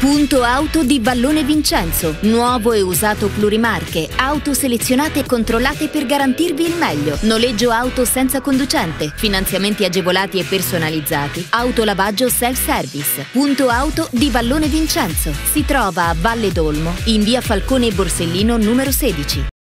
Punto auto di Vallone Vincenzo. Nuovo e usato plurimarche. Auto selezionate e controllate per garantirvi il meglio. Noleggio auto senza conducente. Finanziamenti agevolati e personalizzati. Autolavaggio self-service. Punto auto di Vallone Vincenzo. Si trova a Valle d'Olmo, in via Falcone Borsellino numero 16.